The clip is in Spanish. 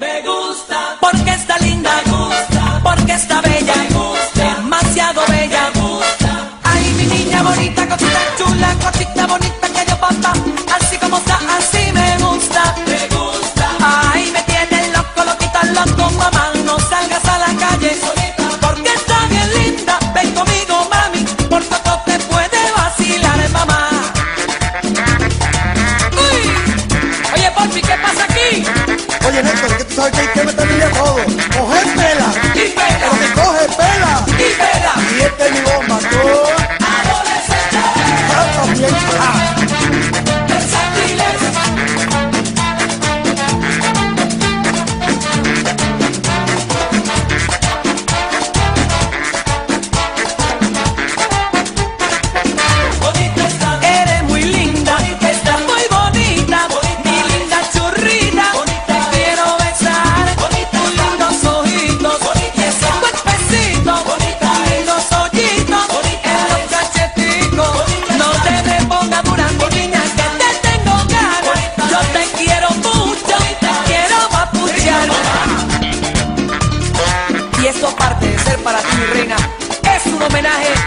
Me gusta porque está linda, me gusta porque está bella, me gusta demasiado bella, me gusta. Ay, mi niña bonita, cosita chula, cosita bonita que yo papá, así como está, así me gusta, me gusta. Ay, me tiene loco, loquita, loco, mamá, no salgas a la calle solita porque está bien linda. Ven conmigo, mami, por poco te puede vacilar, mamá. Uy, oye, Porfi, ¿qué pasa aquí? Oye, Néstor, que tú sabes que hay que meterle a todo. Coger tela. homenaje.